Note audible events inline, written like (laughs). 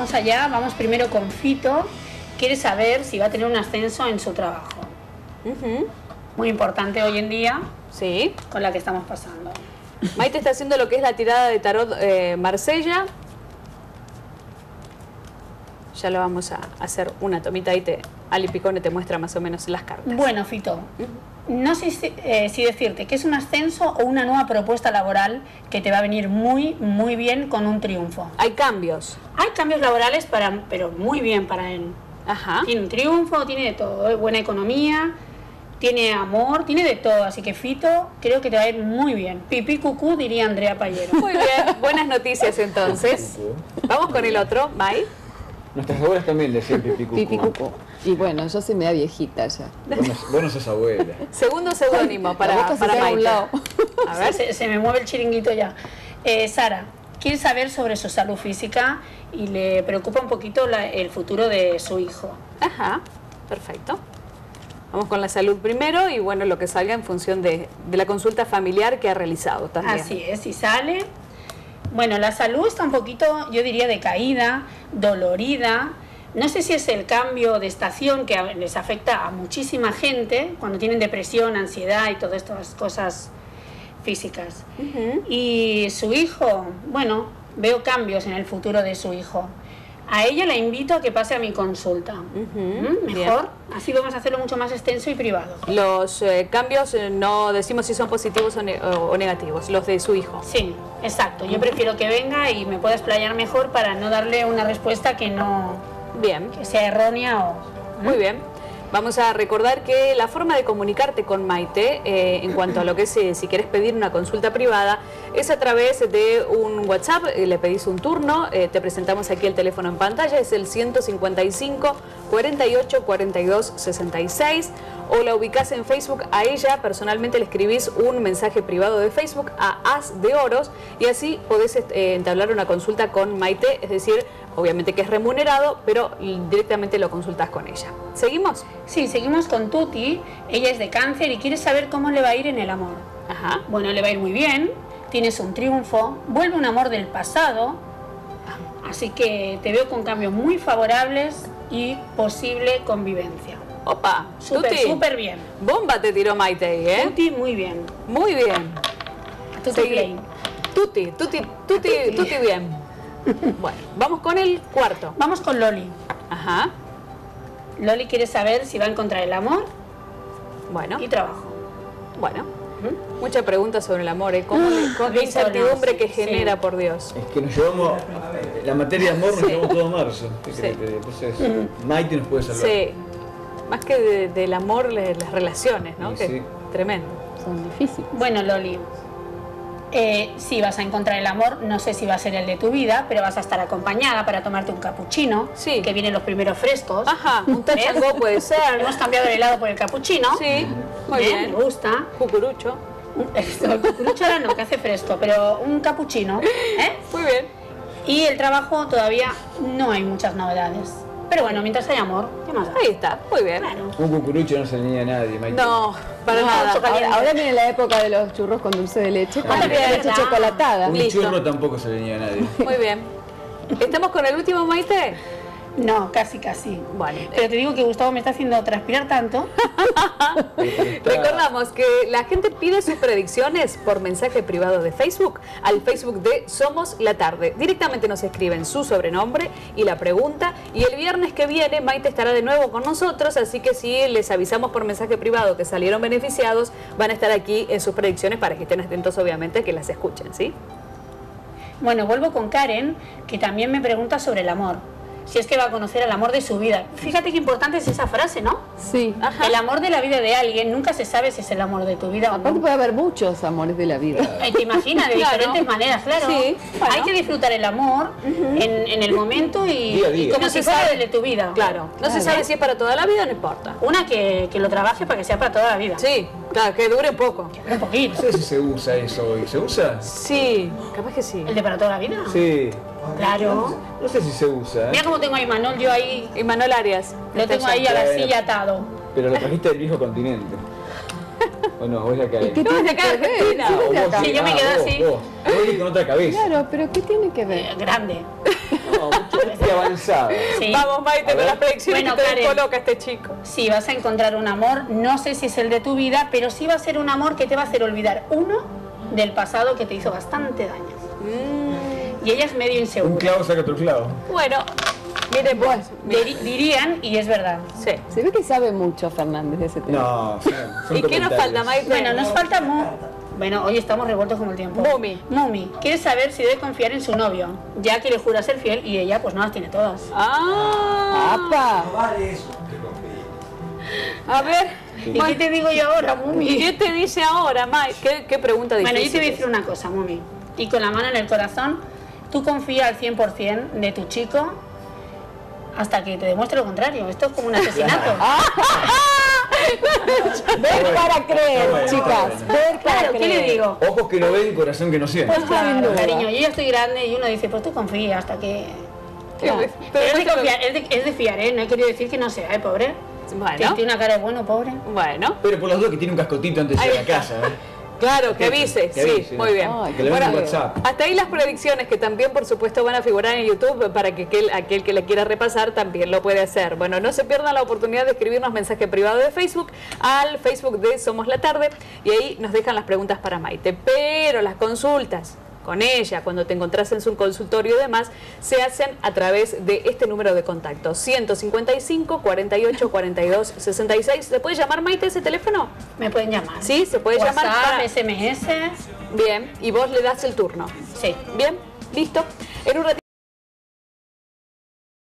Vamos allá, vamos primero con Fito. Quiere saber si va a tener un ascenso en su trabajo. Ujú. Muy importante hoy en día Sí. con la que estamos pasando. Maite está haciendo lo que es la tirada de tarot eh, Marsella. Ya lo vamos a hacer una tomita y te, Ali Picone te muestra más o menos las cartas. Bueno, Fito, no sé si, eh, si decirte que es un ascenso o una nueva propuesta laboral que te va a venir muy, muy bien con un triunfo. Hay cambios. Hay cambios laborales, para, pero muy bien para él. Ajá. Tiene un triunfo, tiene de todo, ¿eh? buena economía, tiene amor, tiene de todo. Así que Fito, creo que te va a ir muy bien. Pipí cucú, diría Andrea Payero. Muy bien, buenas noticias entonces. Vamos con el otro, Mai. Nuestras abuelas también decían pipí cucú. Pipi cucú. Y bueno, yo soy media viejita ya. Vos no, vos no sos abuela. (laughs) Segundo seudónimo La para, para Maite. lado. A (laughs) ver. Se, se me mueve el chiringuito ya. Eh, Sara, quiere saber sobre su salud física y le preocupa un poquito la- el futuro de su hijo. Ajá, perfecto. Vamos con la salud primero y bueno, lo que salga en función de, de la consulta familiar que ha realizado también. Así es, si sale. Bueno, la salud está un poquito, yo diría, decaída, dolorida. No sé si es el cambio de estación que les afecta a muchísima gente cuando tienen depresión, ansiedad y todas estas cosas físicas. Y su hijo, bueno, veo cambios en el futuro de su hijo. A ella la invito a que pase a mi consulta. ¿Mm? bien. Mejor, así vamos a hacerlo mucho más extenso y privado. Los eh, cambios eh, no decimos si son positivos o, ne- o- o negativos, los de su hijo. Sí, exacto. Yo prefiero que venga y me pueda explayar mejor para no darle una respuesta que no Bien, que sea errónea o muy bien. Vamos a recordar que la forma de comunicarte con Maite, eh, en cuanto a lo que es, eh, si quieres pedir una consulta privada, es a través de un WhatsApp, eh, le pedís un turno, te presentamos aquí el teléfono en pantalla, es el 155 48 42 66, o la ubicás en Facebook a ella, personalmente le escribís un mensaje privado de Facebook a As de Oros, y así podés eh, entablar una consulta con Maite, es decir, obviamente que es remunerado, pero directamente lo consultas con ella. ¿Seguimos? Sí, seguimos con Tuti. Ella es de cáncer y quiere saber cómo le va a ir en el amor. Ajá. Bueno, le va a ir muy bien. Tienes un triunfo. Vuelve un amor del pasado. Así que te veo con cambios muy favorables y posible convivencia. Opa, Súper, bien. Bomba te tiró Maite ahí, ¿eh? Tuti, muy bien. Muy bien. Tuti. Play. Tuti, tuti, tuti, tuti bien. Bueno, vamos con el cuarto. Vamos con Loli. Ajá. Loli quiere saber si va a encontrar el amor Bueno, y trabajo. bueno. ¿Mm? Mucha pregunta sobre el amor, ¿eh? ¿Cómo le- con la Víctor, incertidumbre que genera, sí. por Dios. Es que nos llevamos. La materia de amor nos Sí. llevamos todo marzo. ¿Qué Sí. crees que- Entonces, Maite nos puede salvar. Sí. Más que de- del amor, le- las relaciones, ¿no? Sí, que sí. Tremendo. Son difíciles. Bueno, Loli, eh, sí vas a encontrar el amor, no sé si va a ser el de tu vida, pero vas a estar acompañada para tomarte un cappuccino, Sí. que vienen los primeros frescos. Ajá, un ¿Ves? tachango puede (laughs) ser. Hemos cambiado el helado por el cappuccino. Sí, muy ¿Eh? bien. Me gusta. Cucurucho. (laughs) El cucurucho ahora no, que hace fresco, pero un cappuccino. ¿eh? Muy bien. Y el trabajo todavía no hay muchas novedades. Pero bueno, mientras hay amor, ¿qué más da? Ahí está, muy bien. Claro. Un cucurucho no se le niega a nadie, Maite. No, para No, nada. Ahora, ahora viene la época de los churros con dulce de leche, con Ah, leche chocolatada. Un Listo. churro tampoco se le niega a nadie. (laughs) Muy bien. ¿Estamos con el último, Maite? No, casi, casi. Bueno. Pero te digo que Gustavo me está haciendo transpirar tanto. (laughs) Recordamos que la gente pide sus predicciones por mensaje privado de Facebook al Facebook de Somos la Tarde. Directamente nos escriben su sobrenombre y la pregunta. Y el viernes que viene Maite estará de nuevo con nosotros, así que si les avisamos por mensaje privado que salieron beneficiados, van a estar aquí en sus predicciones para que estén atentos, obviamente, que las escuchen, ¿sí? Bueno, vuelvo con Karen, que también me pregunta sobre el amor. Si es que va a conocer el amor de su vida. Fíjate qué importante es esa frase, ¿no? Sí. Ajá. El amor de la vida de alguien nunca se sabe si es el amor de tu vida o Aparte no. puede haber muchos amores de la vida. Eh, ¿Te imaginas? De (laughs) Claro. diferentes maneras, claro. Sí, bueno. Hay que disfrutar el amor en, en el momento y, Día a día. y como No si se fuera sabe. el de tu vida. Claro, no se Claro. sabe si es para toda la vida, no importa. Una que, que lo trabaje para que sea para toda la vida. Sí, claro, que dure poco. Un poquito. No sé si se usa eso hoy. ¿Se usa? Sí, capaz que sí. ¿El de para toda la vida? Sí. Claro. No sé si se usa. ¿eh? Mira cómo tengo a Imanol yo ahí. Y Manuel Arias. Lo tengo ahí a la silla atado. Pero lo trajiste del viejo continente. (laughs) ¿O no? ¿O es la que hay? ¿Qué No, es de acá de Argentina. Sí, Ah, vos acá. Yo me quedé vos, así. Vos, Vos venís con otra cabeza. Claro, pero ¿qué tiene que Eh, ver? grande. No, mucho- avanzada. Sí. Vamos, Maite, con ver. las predicciones Bueno, que te Karen. coloca este chico. Sí, vas a encontrar un amor, no sé si es el de tu vida, pero sí va a ser un amor que te va a hacer olvidar uno del pasado que te hizo bastante daño. Y ella es medio Un insegura. clavo saca otro clavo. bueno, miren vos. Diri- dirían, y es verdad. Sí. Se ve que sabe mucho Fernández de ese tema. No, (laughs) son ¿Y qué nos falta, Maite? Bueno, nos falta mu... Bueno, hoy estamos revueltos como el tiempo. Mumi. Mumi, quiere saber si debe confiar en su novio, ya que le jura ser fiel y ella pues no las tiene todas. Ah, ¡Apa! a ver. ¿Y qué te digo yo ahora, Mumi? ¿Qué te dice ahora, Mike? ¿Qué, qué pregunta difícil? Bueno, yo te voy a decir una cosa, Mumi. Y con la mano en el corazón, tú confía al 100% de tu chico hasta que te demuestre lo contrario. Esto es como un asesinato. (laughs) Ver para creer, chicas. Ver para Claro, ¿qué creer. le digo? Ojos que no ven, corazón que no siente. Pues claro, cariño, yo ya estoy grande y uno dice, pues tú confía hasta que... Claro. Pero es de, confiar, es, de, es de fiar, ¿eh? No he querido decir que no sea, ¿eh, pobre? Bueno. Tiene una cara de bueno, pobre. Bueno, Pero por las dudas que tiene un cascotito antes de ir a casa, ¿eh? Claro, que avise, Que sí, muy bien. Ay, Que le Bueno, WhatsApp. hasta ahí las predicciones que también, por supuesto, van a figurar en YouTube para que aquel, aquel que le quiera repasar también lo puede hacer. Bueno, no se pierdan la oportunidad de escribirnos mensaje privado de Facebook al Facebook de Somos la Tarde y ahí nos dejan las preguntas para Maite. Pero las consultas con ella, cuando te encontrás en su consultorio y demás, se hacen a través de este número de contacto, 155 48 42 66. ¿Se puede llamar Maite ese teléfono? Me pueden llamar. Sí, se puede llamar para- SMS. Bien, y vos le das el turno. Sí. Bien, listo. En un ratito.